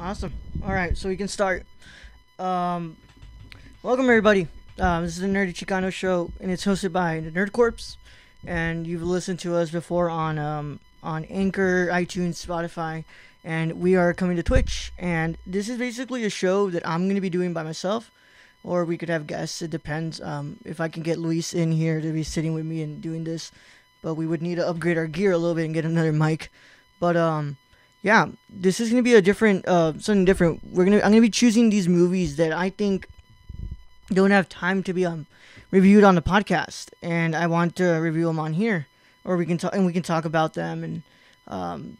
Awesome. All right, so we can start. Um, welcome everybody. Um, this is the Nerdy Chicano Show, and it's hosted by the Nerd Corps. And you've listened to us before on um, on Anchor, iTunes, Spotify, and we are coming to Twitch. And this is basically a show that I'm going to be doing by myself, or we could have guests. It depends. Um, if I can get Luis in here to be sitting with me and doing this, but we would need to upgrade our gear a little bit and get another mic. But um, yeah, this is gonna be a different, uh, something different. We're gonna, I'm gonna be choosing these movies that I think don't have time to be um reviewed on the podcast, and I want to review them on here, or we can talk and we can talk about them and um,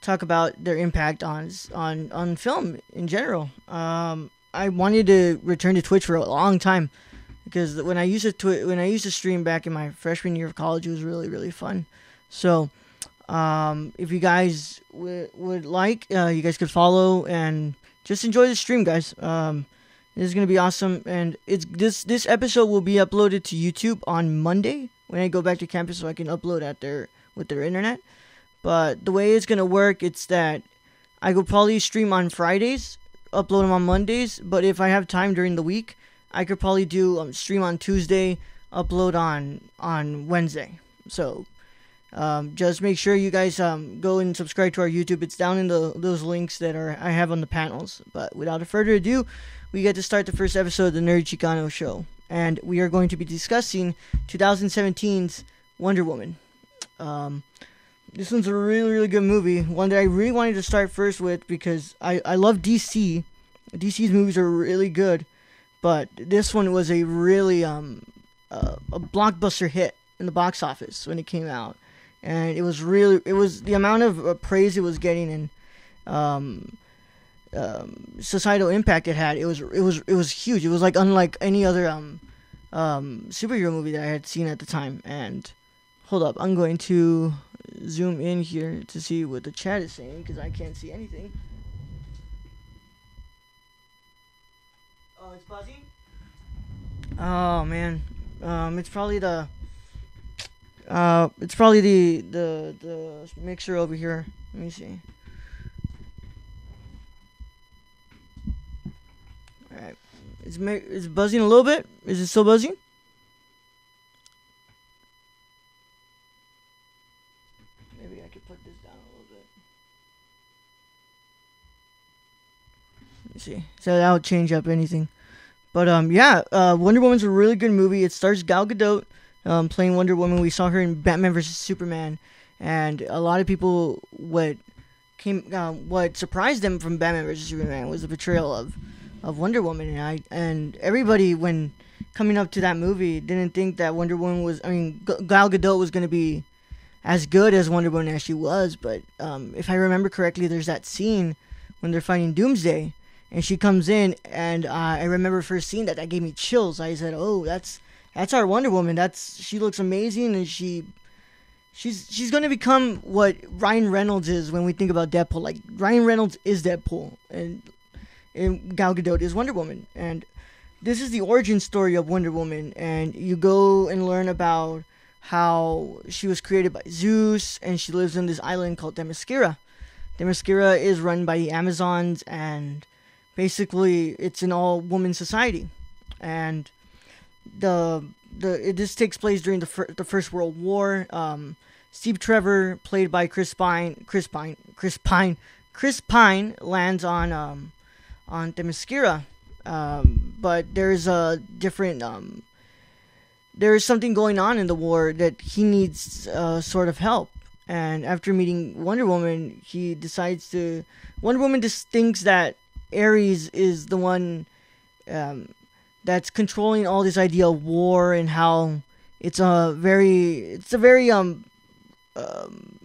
talk about their impact on on on film in general. Um, I wanted to return to Twitch for a long time because when I used to twi- when I used to stream back in my freshman year of college, it was really really fun. So um, if you guys w- would like, uh, you guys could follow and just enjoy the stream, guys. Um, this is gonna be awesome, and it's this this episode will be uploaded to YouTube on Monday when I go back to campus, so I can upload at their with their internet. But the way it's gonna work, it's that I could probably stream on Fridays, upload them on Mondays. But if I have time during the week, I could probably do um, stream on Tuesday, upload on on Wednesday. So um, just make sure you guys um, go and subscribe to our YouTube. It's down in the those links that are I have on the panels. But without further ado, we get to start the first episode of the Nerd Chicano Show, and we are going to be discussing 2017's Wonder Woman. Um, this one's a really really good movie. One that I really wanted to start first with because I I love DC. DC's movies are really good, but this one was a really um uh, a blockbuster hit in the box office when it came out and it was really it was the amount of praise it was getting and um, um, societal impact it had. It was it was it was huge. It was like unlike any other um, um, superhero movie that I had seen at the time. And hold up, I'm going to zoom in here to see what the chat is saying because I can't see anything. Oh, it's buzzing. Oh man, um, it's probably the uh, it's probably the the the mixer over here. Let me see. All right, it's it's buzzing a little bit. Is it still buzzing? Maybe I could put this down a little bit. Let me see. So that would change up anything. But um, yeah, uh, Wonder Woman's a really good movie. It stars Gal Gadot um, playing Wonder Woman. We saw her in Batman vs Superman, and a lot of people what came uh, what surprised them from Batman vs Superman was the portrayal of of Wonder Woman, and I and everybody when coming up to that movie didn't think that Wonder Woman was. I mean, Gal Gadot was going to be as good as Wonder Woman as she was, but um, if I remember correctly, there's that scene when they're fighting Doomsday. And she comes in, and uh, I remember first seeing that. That gave me chills. I said, "Oh, that's that's our Wonder Woman. That's she looks amazing, and she she's she's gonna become what Ryan Reynolds is when we think about Deadpool. Like Ryan Reynolds is Deadpool, and and Gal Gadot is Wonder Woman, and this is the origin story of Wonder Woman. And you go and learn about how she was created by Zeus, and she lives on this island called Themyscira. Themyscira is run by the Amazons, and basically it's an all-woman society, and the the it, this takes place during the fir- the First World War. Um, Steve Trevor, played by Chris Pine, Chris Pine, Chris Pine, Chris Pine lands on um, on Themyscira, um, but there's a different um, there's something going on in the war that he needs uh, sort of help. And after meeting Wonder Woman, he decides to. Wonder Woman just thinks that Ares is the one um, that's controlling all this idea of war and how it's a very it's a very um, um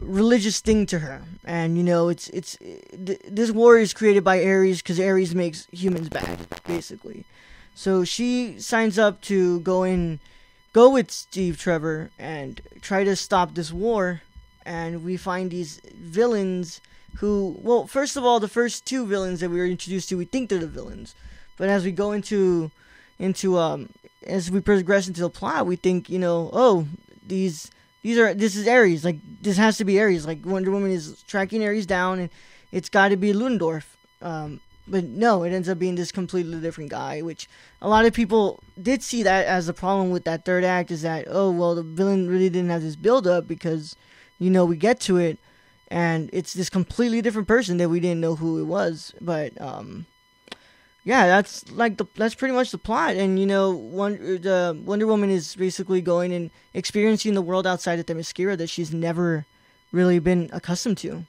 religious thing to her. And you know it's it's th- this war is created by ares because ares makes humans bad basically. So she signs up to go in go with steve trevor and try to stop this war. And we find these villains who well first of all the first two villains that we were introduced to we think they're the villains but as we go into into um as we progress into the plot, we think you know oh these these are this is Ares. Like this has to be Ares. Like Wonder Woman is tracking Ares down and it's got to be Ludendorff. Um, but no, it ends up being this completely different guy, which a lot of people did see that as the problem with that third act is that oh well the villain really didn't have this build up because you know we get to it and it's this completely different person that we didn't know who it was, but um yeah, that's like the that's pretty much the plot. And you know, one the Wonder Woman is basically going and experiencing the world outside of Themyscira that she's never really been accustomed to.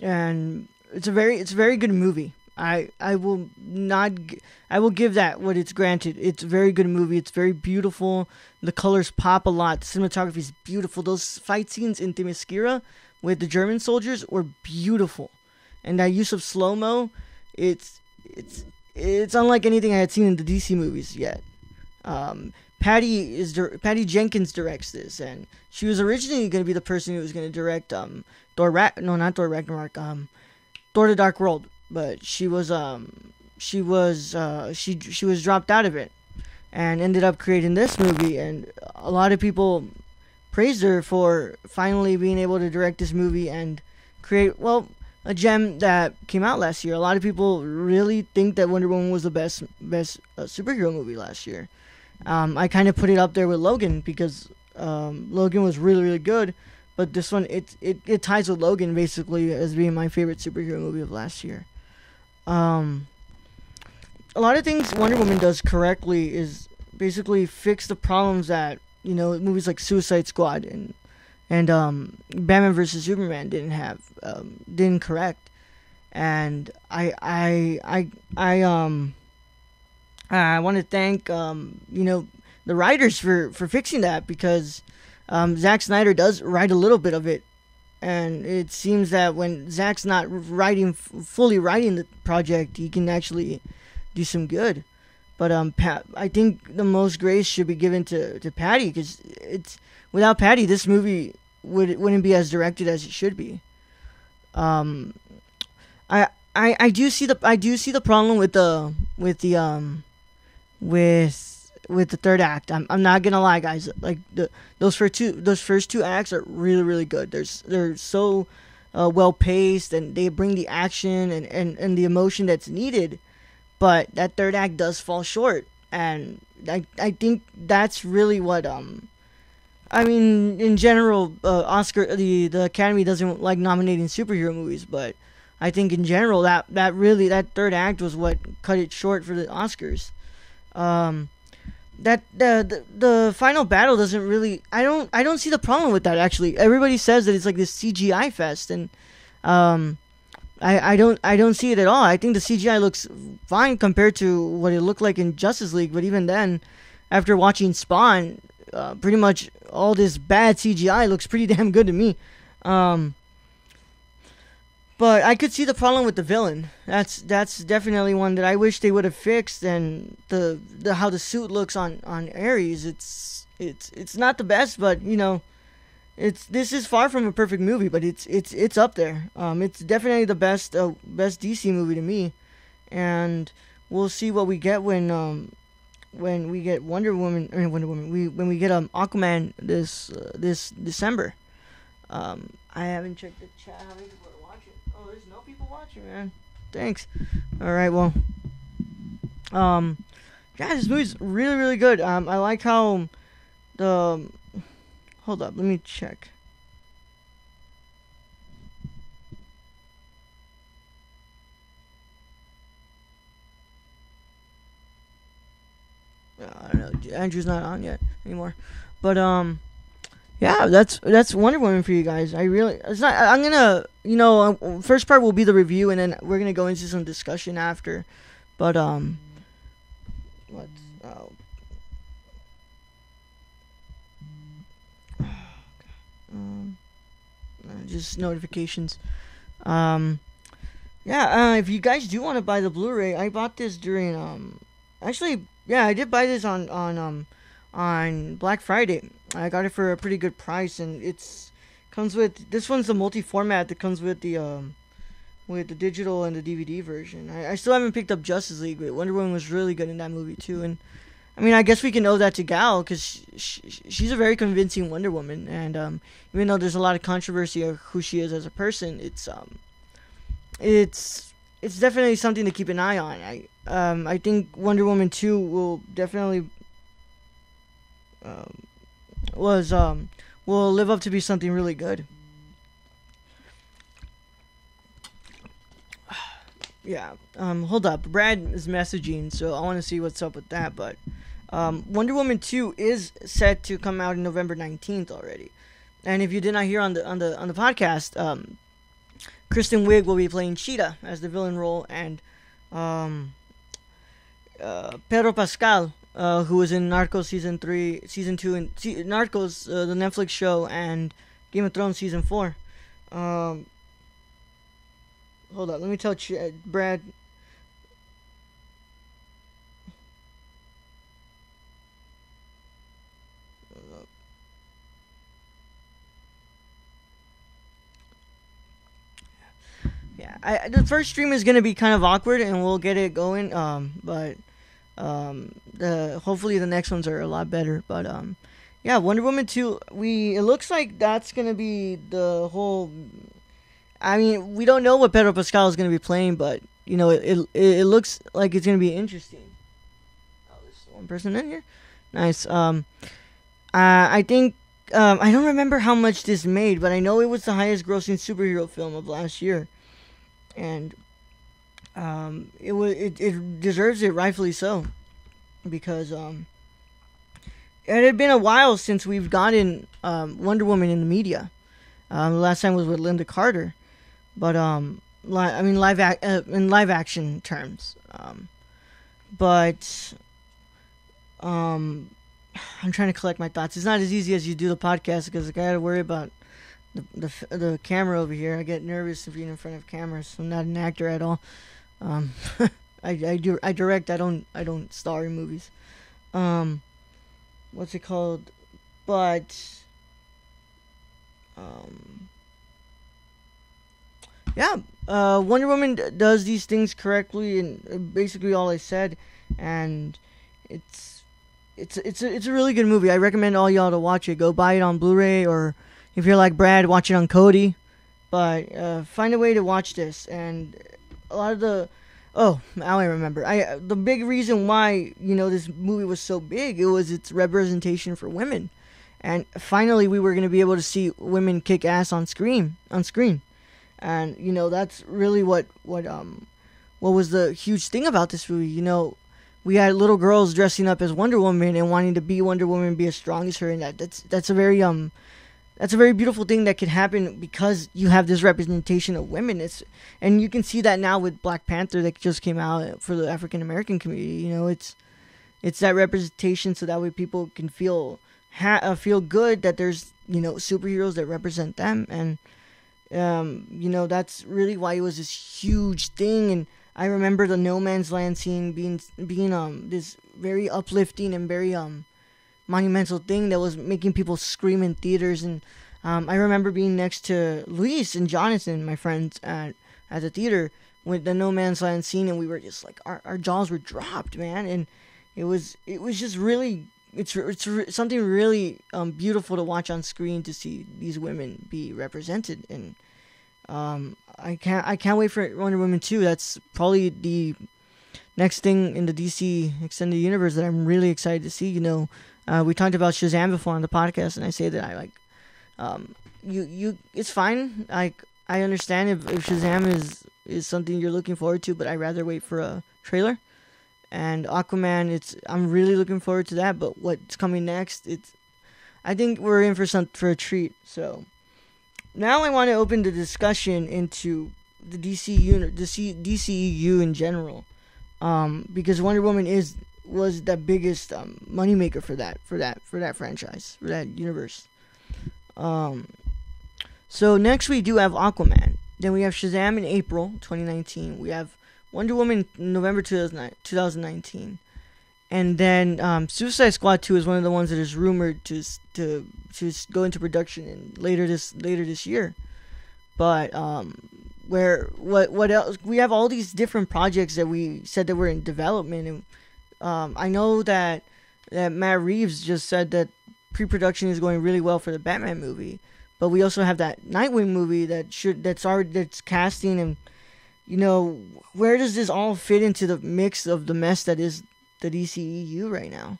And it's a very it's a very good movie. I I will not I will give that what it's granted. It's a very good movie. It's very beautiful. The colors pop a lot. The cinematography is beautiful. Those fight scenes in Themyscira with the German soldiers were beautiful, and that use of slow mo, it's it's it's unlike anything I had seen in the DC movies yet. Um, Patty is Patty Jenkins directs this, and she was originally going to be the person who was going to direct um Thor Ra- no not Thor Ragnarok um Thor the Dark World, but she was um she was uh she she was dropped out of it and ended up creating this movie and a lot of people praised her for finally being able to direct this movie and create well a gem that came out last year. A lot of people really think that Wonder Woman was the best best uh, superhero movie last year. Um, I kind of put it up there with Logan because um, Logan was really really good, but this one it, it it ties with Logan basically as being my favorite superhero movie of last year. Um, a lot of things Wonder Woman does correctly is basically fix the problems that you know movies like Suicide Squad and and um, Batman versus Superman didn't have um, didn't correct, and I I I I um I want to thank um you know the writers for for fixing that because um, Zack Snyder does write a little bit of it, and it seems that when Zack's not writing fully writing the project, he can actually do some good. But um, Pat, I think the most grace should be given to to Patty because it's without Patty, this movie would wouldn't be as directed as it should be. Um, I I I do see the I do see the problem with the with the um with with the third act. I'm I'm not gonna lie, guys. Like the those first two those first two acts are really really good. There's they're so uh, well paced and they bring the action and, and and the emotion that's needed. But that third act does fall short, and I I think that's really what um I mean, in general, uh, Oscar the the Academy doesn't like nominating superhero movies, but I think in general that that really that third act was what cut it short for the Oscars. Um, that the, the the final battle doesn't really. I don't I don't see the problem with that actually. Everybody says that it's like this CGI fest, and um, I I don't I don't see it at all. I think the CGI looks fine compared to what it looked like in Justice League, but even then, after watching Spawn, uh, pretty much all this bad CGI looks pretty damn good to me. Um, but I could see the problem with the villain. That's that's definitely one that I wish they would have fixed. And the the how the suit looks on on Ares, it's it's it's not the best, but you know, it's this is far from a perfect movie, but it's it's it's up there. Um, it's definitely the best uh, best DC movie to me, and we'll see what we get when um when we get Wonder Woman or Wonder Woman, we when we get um Aquaman this uh, this December. Um, I haven't checked the chat. How many people are watching? Oh, there's no people watching, man. Thanks. All right, well, um, yeah, this movie's really really good. Um, I like how the um, hold up, let me check. I don't know. Andrew's not on yet anymore, but um, yeah, that's that's Wonder Woman for you guys. I really, it's not. I'm gonna, you know, uh, first part will be the review, and then we're gonna go into some discussion after. But um, what? Oh. Um, uh, just notifications. Um, yeah. Uh, if you guys do want to buy the Blu-ray, I bought this during um, actually yeah, I did buy this on on um on Black Friday. I got it for a pretty good price, and it's comes with this one's the multi-format that comes with the um with the digital and the DVD version. I, I still haven't picked up Justice League, but Wonder Woman was really good in that movie too. And I mean, I guess we can owe that to Gal because she, she, she's a very convincing Wonder Woman, and um, even though there's a lot of controversy of who she is as a person, it's um it's it's definitely something to keep an eye on. I um, I think Wonder Woman two will definitely um, was um, will live up to be something really good. Yeah. Um, hold up. Brad is messaging, so I want to see what's up with that. But um, Wonder Woman 2 is set to come out in November 19th already. And if you did not hear on the on the on the podcast, um, Kristen Wiig will be playing Cheetah as the villain role, and um, uh, Pedro Pascal, uh, who was in Narcos season three, season two, and Narcos, uh, the Netflix show, and Game of Thrones season four. Um, hold on, let me tell Ch- Brad I, the first stream is gonna be kind of awkward, and we'll get it going. Um, but um, the hopefully the next ones are a lot better. But um, yeah, Wonder Woman two. We it looks like that's gonna be the whole. I mean, we don't know what Pedro Pascal is gonna be playing, but you know, it it, it looks like it's gonna be interesting. Oh, there's one person in here. Nice. Um, uh, I think um, I don't remember how much this made, but I know it was the highest grossing superhero film of last year and um, it was it, it deserves it rightfully so because um, it had been a while since we've gotten um, Wonder Woman in the media. Um, the last time was with Lynda Carter, but um, li- I mean live ac- uh, in live action terms. Um, but um, I'm trying to collect my thoughts. It's not as easy as you do the podcast because I got to worry about the, the the camera over here. I get nervous of being in front of cameras. I'm not an actor at all. Um, I, I do I direct. I don't I don't star in movies. Um, what's it called? But um, yeah. Uh, Wonder Woman d- does these things correctly, and uh, basically all I said, and it's it's it's a, it's a really good movie. I recommend all y'all to watch it. Go buy it on Blu-ray or if you're like Brad, watch it on Kodi. But uh, find a way to watch this. And a lot of the oh, now I remember. I the big reason why you know this movie was so big it was its representation for women. And finally, we were going to be able to see women kick ass on screen. On screen, and you know that's really what what um what was the huge thing about this movie. You know, we had little girls dressing up as Wonder Woman and wanting to be Wonder Woman, be as strong as her, and that that's that's a very um that's a very beautiful thing that could happen because you have this representation of women. It's and you can see that now with Black Panther that just came out for the African American community. You know, it's it's that representation so that way people can feel ha- uh, feel good that there's you know superheroes that represent them and um, you know that's really why it was this huge thing and I remember the No Man's Land scene being being um this very uplifting and very um monumental thing that was making people scream in theaters. And um, I remember being next to Luis and Jonathan, my friends at at the theater, with the No Man's Land scene, and we were just like our, our jaws were dropped, man. And it was it was just really it's it's something really um, beautiful to watch on screen to see these women be represented and um, I can't I can't wait for Wonder Woman 2 that's probably the next thing in the DC extended universe that I'm really excited to see you know uh, we talked about Shazam before on the podcast, and I say that I like, um, you you it's fine. Like I understand if, if Shazam is is something you're looking forward to, but I rather wait for a trailer. And Aquaman, it's I'm really looking forward to that. But what's coming next? It's I think we're in for some for a treat. So now I want to open the discussion into the DC unit, the C, DCEU in general, um, because Wonder Woman is was the biggest um, moneymaker for that for that for that franchise for that universe. Um, so next we do have Aquaman. Then we have Shazam in April 2019. We have Wonder Woman November 2019. And then um, Suicide Squad 2 is one of the ones that is rumored to to to go into production in later this later this year. But um, where what what else? We have all these different projects that we said that were in development, and um, I know that that Matt Reeves just said that pre-production is going really well for the Batman movie, but we also have that Nightwing movie that should that's already that's casting and you know, where does this all fit into the mix of the mess that is the DCEU right now?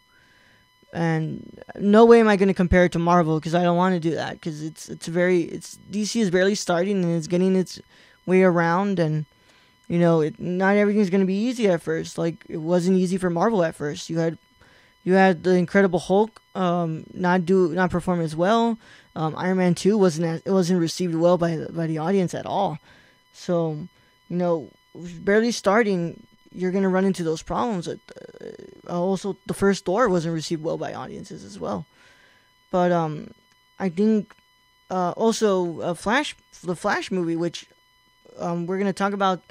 And no way am I going to compare it to Marvel because I don't want to do that because it's it's very it's DC is barely starting and it's getting its way around and you know it, not everything's going to be easy at first like it wasn't easy for Marvel at first you had you had the Incredible Hulk um, not do not perform as well um, Iron Man two wasn't as, it wasn't received well by the, by the audience at all so you know barely starting you're going to run into those problems. Uh, also, the first Thor wasn't received well by audiences as well. But um, I think uh, also a Flash, the Flash movie, which um, we're going to talk about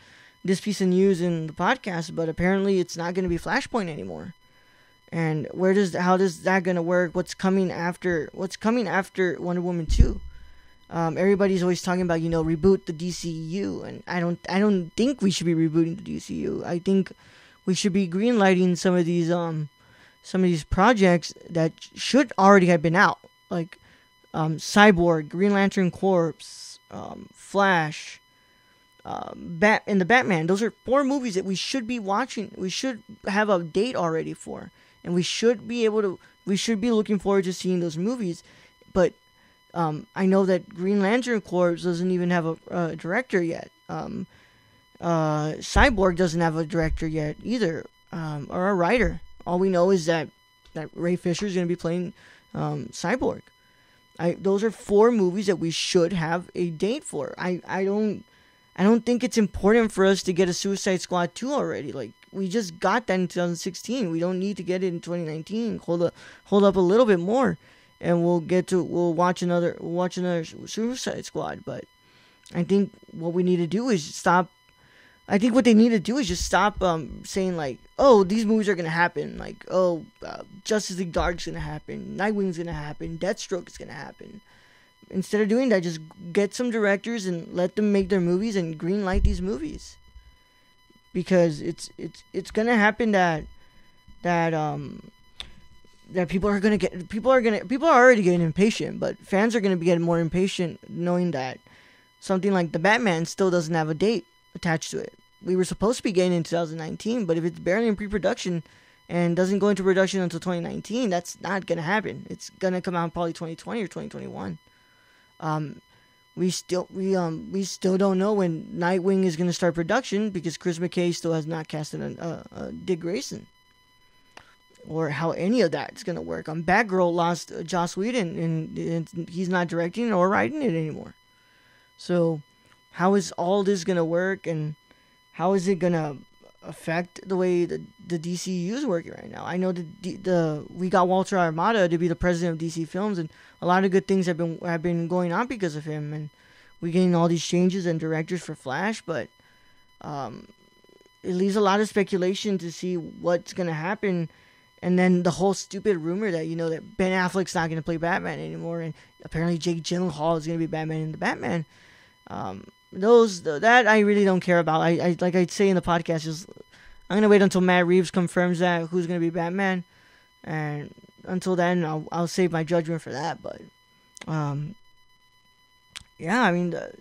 this piece of news in the podcast, but apparently it's not going to be Flashpoint anymore. And where does how does that going to work? What's coming after? What's coming after Wonder Woman two? Um, everybody's always talking about you know reboot the DCU, and I don't I don't think we should be rebooting the DCU. I think we should be greenlighting some of these um some of these projects that should already have been out, like um, Cyborg, Green Lantern Corps, um, Flash, uh, Bat, and the Batman. Those are four movies that we should be watching. We should have a date already for, and we should be able to. We should be looking forward to seeing those movies, but um, I know that Green Lantern Corps doesn't even have a, a director yet. Um, uh, Cyborg doesn't have a director yet either, um, or a writer. All we know is that that Ray Fisher is going to be playing um, Cyborg. I those are four movies that we should have a date for. I, I don't I don't think it's important for us to get a Suicide Squad 2 already. Like we just got that in 2016. We don't need to get it in 2019. Hold up hold up a little bit more and we'll get to we'll watch another watch another Suicide Squad. But I think what we need to do is stop. I think what they need to do is just stop um, saying like, oh, these movies are gonna happen. Like, oh, uh, Justice League Dark's gonna happen, Nightwing's gonna happen, Deathstroke is gonna happen. Instead of doing that, just get some directors and let them make their movies and green light these movies. Because it's it's it's gonna happen that that um that people are gonna get people are gonna people are already getting impatient, but fans are gonna be getting more impatient knowing that something like the Batman still doesn't have a date attached to it. We were supposed to be getting in 2019, but if it's barely in pre-production and doesn't go into production until 2019, that's not gonna happen. It's gonna come out probably 2020 or 2021. Um, we still we um we still don't know when Nightwing is gonna start production because Chris McKay still has not casted a, a, a Dick Grayson or how any of that's gonna work. Um, Batgirl lost uh, Joss Whedon, and, and he's not directing or writing it anymore. So, how is all this gonna work, and how is it gonna affect the way the the DCU is working right now? I know the, the we got Walter Hamada to be the president of DC Films, and a lot of good things have been have been going on because of him, and we're getting all these changes and directors for Flash, but um, it leaves a lot of speculation to see what's gonna happen and then the whole stupid rumor that you know that Ben Affleck's not going to play Batman anymore, and apparently Jake Gyllenhaal is going to be Batman in the Batman. Um, those that I really don't care about. I, I like I say in the podcast is I'm gonna wait until Matt Reeves confirms that who's gonna be Batman, and until then I'll I'll save my judgment for that. But um, yeah, I mean. The,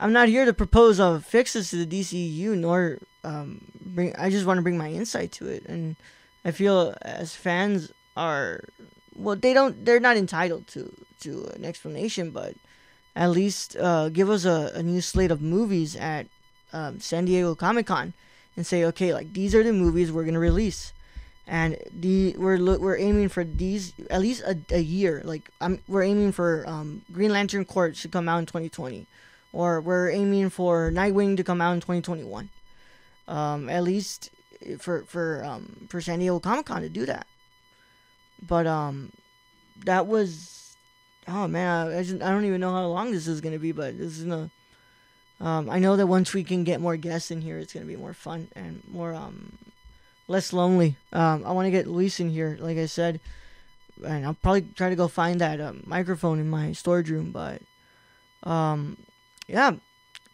I'm not here to propose uh, fixes to the DCU, nor um, bring. I just want to bring my insight to it, and I feel as fans are well, they don't they're not entitled to to an explanation, but at least uh, give us a, a new slate of movies at um, San Diego Comic Con and say, okay, like these are the movies we're gonna release, and the we're we're aiming for these at least a, a year. Like I'm we're aiming for um, Green Lantern Corps to come out in 2020, or we're aiming for Nightwing to come out in 2021. Um, at least for for um for San Diego Comic Con to do that. But um, that was oh man, I, I, just, I don't even know how long this is gonna be, but this is gonna. Um, I know that once we can get more guests in here, it's gonna be more fun and more um, less lonely. Um, I want to get Luis in here, like I said, and I'll probably try to go find that uh, microphone in my storage room. But um, yeah,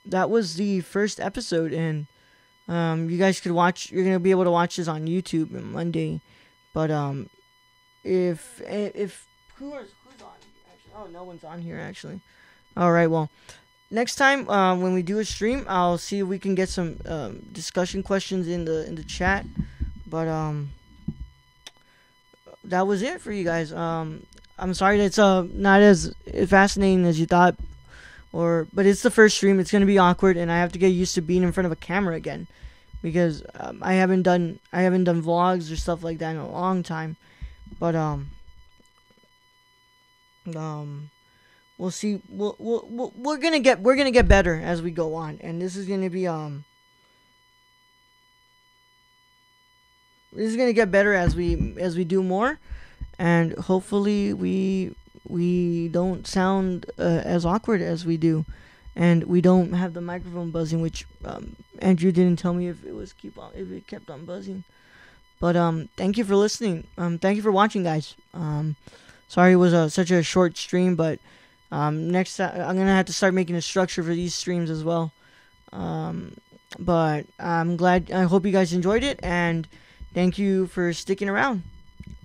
that was the first episode, and um, you guys could watch. You're gonna be able to watch this on YouTube on Monday. But um, if if who is oh, no one's on here actually. All right, well, next time uh, when we do a stream, I'll see if we can get some um, discussion questions in the in the chat. But um, that was it for you guys. Um, I'm sorry it's uh not as fascinating as you thought, or but it's the first stream. It's gonna be awkward, and I have to get used to being in front of a camera again, because um, I haven't done I haven't done vlogs or stuff like that in a long time. But um, um, we'll see. We'll, we'll, we'll we're gonna get we're gonna get better as we go on, and this is gonna be um. This is gonna get better as we as we do more and hopefully we we don't sound uh, as awkward as we do and we don't have the microphone buzzing which um, andrew didn't tell me if it was keep on if it kept on buzzing but um thank you for listening um thank you for watching guys um sorry it was a, such a short stream but um next i'm gonna have to start making a structure for these streams as well um but i'm glad i hope you guys enjoyed it and thank you for sticking around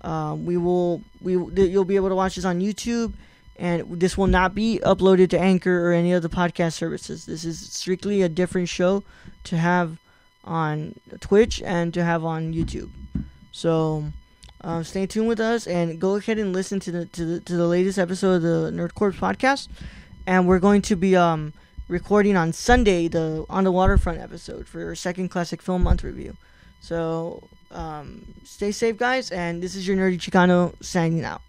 um, we will we you'll be able to watch this on YouTube, and this will not be uploaded to Anchor or any other podcast services. This is strictly a different show to have on Twitch and to have on YouTube. So uh, stay tuned with us and go ahead and listen to the to the to the latest episode of the Nerd Corps podcast. And we're going to be um recording on Sunday the on the waterfront episode for our second classic film month review. So um, stay safe, guys, and this is your nerdy Chicano signing out.